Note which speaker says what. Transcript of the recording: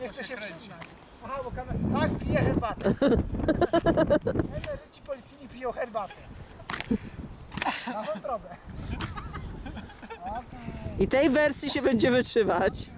Speaker 1: Nie chcę się przyznać. Aha, bo kamer... Tak, piję herbatę. Emeryci policyjni piją herbatę. Na wątrobę.
Speaker 2: I tej wersji się będziemy trzymać.